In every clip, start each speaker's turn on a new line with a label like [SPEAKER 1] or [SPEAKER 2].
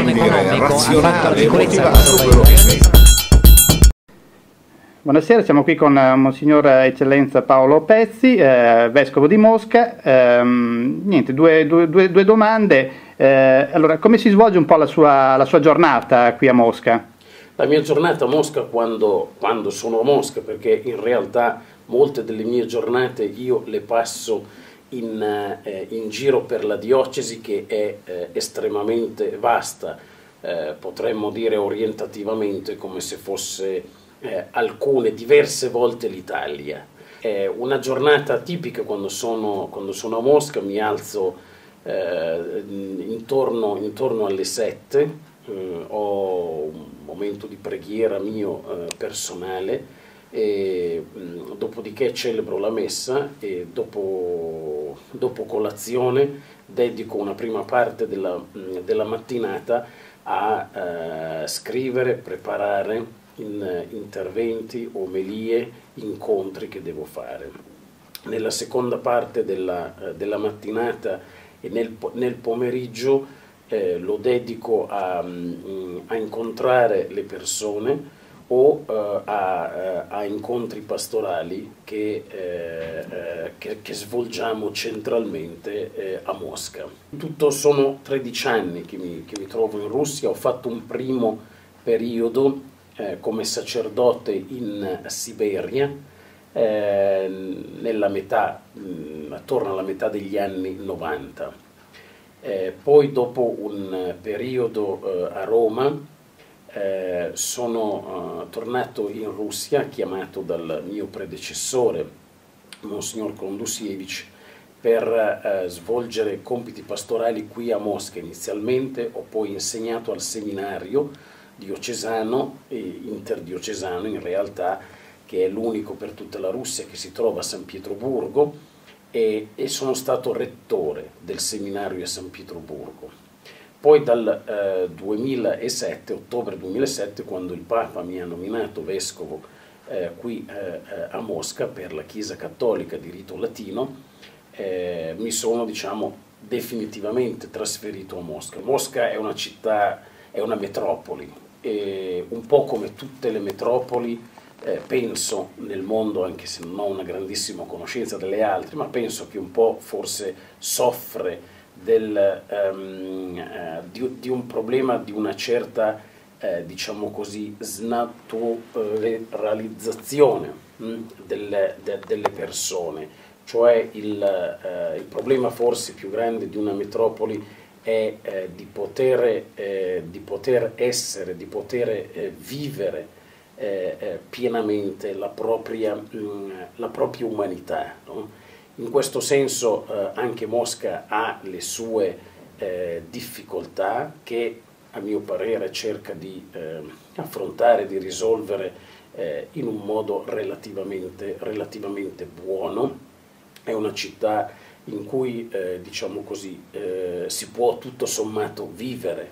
[SPEAKER 1] come economico ha fatto sicurezza.
[SPEAKER 2] Buonasera, siamo qui con eh, Monsignor Eccellenza Paolo Pezzi, eh, Vescovo di Mosca. Ehm, niente, due, due- due- due domande. Eh, allora, come si svolge un po' la sua, la sua giornata qui a Mosca?
[SPEAKER 3] La mia giornata a Mosca quando, quando sono a Mosca, perché in realtà molte delle mie giornate io le passo in, eh, in giro per la diocesi che è eh, estremamente vasta, eh, potremmo dire orientativamente come se fosse eh, alcune diverse volte l'Italia. È una giornata tipica quando sono, quando sono a Mosca, mi alzo eh, intorno, intorno alle 7, eh, ho un momento di preghiera mio personale, e, mh, dopodiché celebro la messa e dopo, dopo colazione dedico una prima parte della, mh, della mattinata a eh, scrivere, preparare in, interventi, omelie, incontri che devo fare. Nella seconda parte della, eh, della mattinata e nel, nel pomeriggio eh, lo dedico a, mm, a incontrare le persone o eh, a, eh, a incontri pastorali che, eh, eh, che- che svolgiamo centralmente eh, a Mosca. Tutto sono 13 anni che mi, che mi trovo in Russia, ho fatto un primo periodo eh, come sacerdote in Siberia, nella metà, mh, attorno alla metà degli anni 90. Eh, poi dopo un periodo a Roma eh, sono eh, tornato in Russia chiamato dal mio predecessore, Monsignor Kondusievich, per eh, svolgere compiti pastorali qui a Mosca inizialmente, ho poi insegnato al seminario diocesano e interdiocesano in realtà, che è l'unico per tutta la Russia che si trova a San Pietroburgo e, e sono stato rettore del seminario a San Pietroburgo. Poi dal eh, 2007, ottobre 2007, quando il Papa mi ha nominato vescovo eh, qui eh, eh, a Mosca per la Chiesa Cattolica di rito latino, eh, mi sono diciamo definitivamente trasferito a Mosca. Mosca è una città, è una metropoli e un po' come tutte le metropoli eh, penso nel mondo, anche se non ho una grandissima conoscenza delle altre, ma penso che un po' forse soffre del, eh, di, di un problema di una certa, eh, diciamo così, snaturalizzazione mh, delle, de- delle persone. Cioè il, eh, il problema forse più grande di una metropoli è eh, di, poter, eh, di poter essere, di poter eh, vivere eh, pienamente la propria, mh, la propria umanità. no? In questo senso eh, anche Mosca ha le sue eh, difficoltà che a mio parere cerca di eh, affrontare, di risolvere eh, in un modo relativamente, relativamente buono. È una città in cui, eh, diciamo così, eh, si può tutto sommato vivere,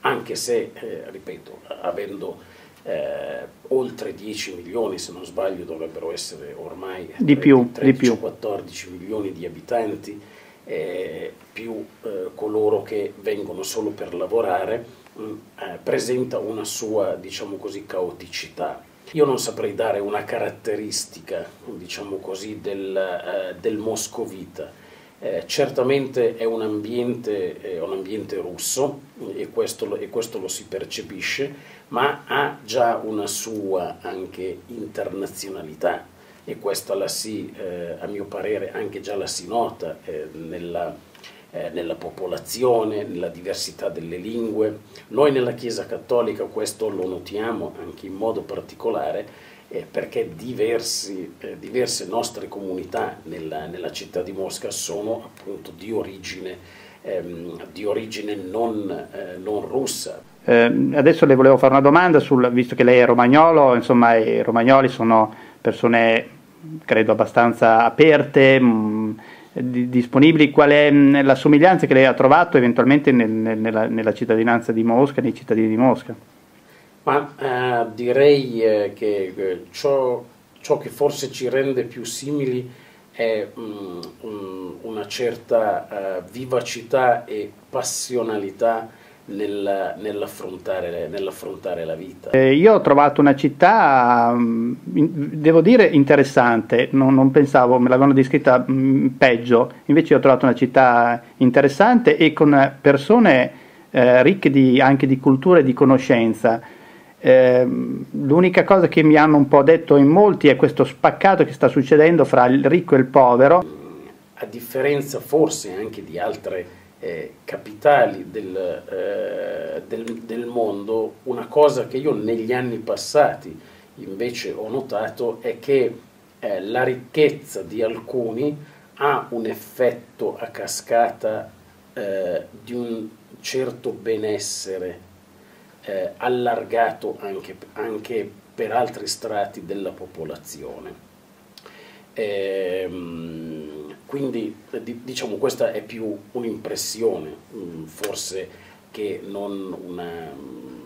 [SPEAKER 3] anche se, ripeto, avendo eh, oltre 10 milioni, se non sbaglio dovrebbero essere ormai
[SPEAKER 2] Di più, di più.
[SPEAKER 3] 14 milioni di abitanti, eh, più eh, coloro che vengono solo per lavorare, mh, eh, presenta una sua, diciamo così, caoticità. Io non saprei dare una caratteristica, diciamo così, del, eh, del moscovita. Eh, certamente è un ambiente, è un ambiente russo e questo, e questo lo si percepisce, ma ha già una sua anche internazionalità e questa la si, eh, a mio parere, anche già la si nota eh, nella, eh, nella popolazione, nella diversità delle lingue. Noi nella Chiesa Cattolica questo lo notiamo anche in modo particolare eh, perché diversi, eh, diverse nostre comunità nella, nella città di Mosca sono appunto di origine, ehm, di origine non, eh, non russa,
[SPEAKER 2] Eh, adesso le volevo fare una domanda, sul, visto che lei è romagnolo, insomma i romagnoli sono persone credo abbastanza aperte, mh, di- disponibili, qual è mh, la somiglianza che lei ha trovato eventualmente nel- nel- nella, nella cittadinanza di Mosca, nei cittadini di Mosca?
[SPEAKER 3] Ma eh, direi eh, che eh, ciò, ciò che forse ci rende più simili è mm, mm, una certa eh, vivacità e passionalità nel, nell'affrontare, nell'affrontare, la vita.
[SPEAKER 2] Eh, io ho trovato una città, mm, devo dire, interessante, non, non pensavo, me l'avevano descritta mm, peggio, invece ho trovato una città interessante e con persone eh, ricche di, anche di cultura e di conoscenza. Eh, l'unica cosa che mi hanno un po' detto in molti è questo spaccato che sta succedendo fra il ricco e il povero.
[SPEAKER 3] A differenza forse anche di altre eh, capitali del, eh, del, del, mondo, una cosa che io negli anni passati invece ho notato è che eh, la ricchezza di alcuni ha un effetto a cascata eh, di un certo benessere eh, allargato anche, anche, per altri strati della popolazione. Ehm, quindi diciamo questa è più un'impressione, mm, forse che non una, mm,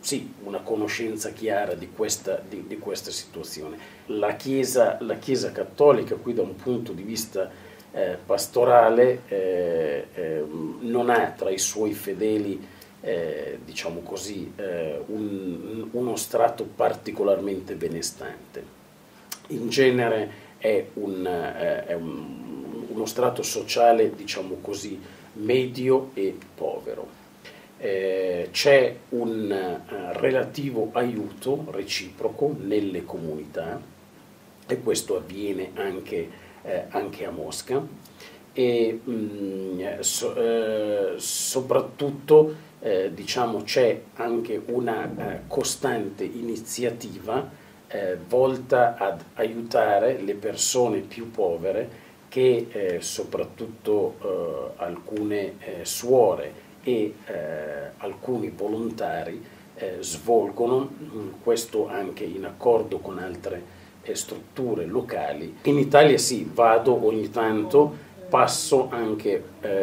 [SPEAKER 3] sì, una conoscenza chiara di questa, di, di questa situazione. La chiesa, la chiesa, cattolica qui da un punto di vista eh, pastorale eh, eh, non ha tra i suoi fedeli eh, diciamo così, eh, un, uno strato particolarmente benestante. In genere è, un, eh, è un, uno strato sociale, diciamo così, medio e povero. Eh, c'è un uh, relativo aiuto reciproco nelle comunità e questo avviene anche, eh, anche a Mosca e mh, mm, so, eh, soprattutto eh, diciamo, c'è anche una eh, costante iniziativa eh, volta ad aiutare le persone più povere che eh, soprattutto alcune suore e alcuni volontari svolgono, mm, questo anche in accordo con altre strutture locali. In Italia sì, vado ogni tanto, passo anche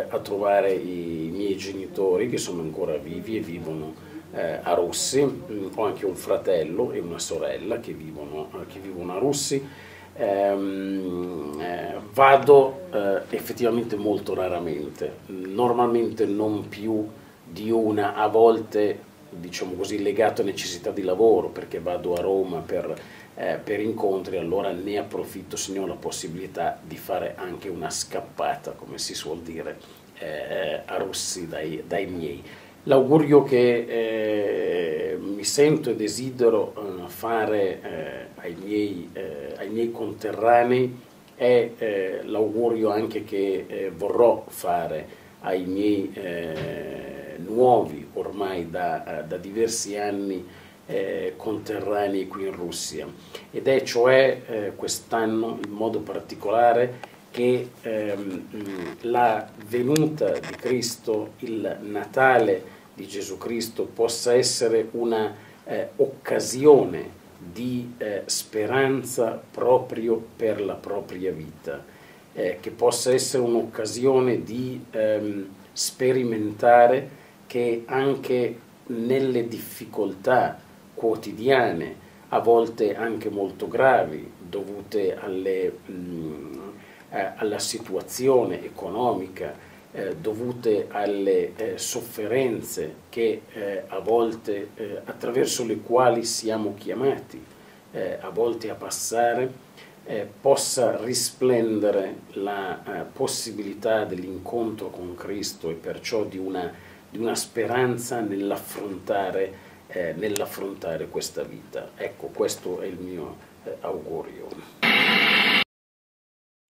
[SPEAKER 3] a trovare i miei genitori che sono ancora vivi e vivono eh, a Russi, mm, ho anche un fratello e una sorella che vivono, eh, che vivono a Russi. Ehm, eh, vado eh, effettivamente molto raramente, normalmente non più di una, a volte diciamo così legato a necessità di lavoro perché vado a Roma per, eh, per incontri, allora ne approfitto se ne ho la possibilità di fare anche una scappata, come si suol dire, eh, a Russi dai, dai miei. L'augurio che eh, mi sento e desidero eh, fare eh, ai, miei, eh, ai, miei, conterranei è l'augurio anche che vorrò fare ai miei nuovi, ormai da, da diversi anni, conterranei qui in Russia. Ed è cioè quest'anno in modo particolare che ehm, la venuta di Cristo, il Natale, di Gesù Cristo possa essere una eh, occasione di eh, speranza proprio per la propria vita, eh, che possa essere un'occasione di ehm, sperimentare che anche nelle difficoltà quotidiane, a volte anche molto gravi, dovute alle, mh, eh, alla situazione economica, eh, dovute alle eh, sofferenze che eh, a volte eh, attraverso le quali siamo chiamati eh, a volte a passare, possa risplendere la possibilità dell'incontro con Cristo e perciò di una, di una speranza nell'affrontare, nell'affrontare questa vita. Ecco, questo è il mio augurio.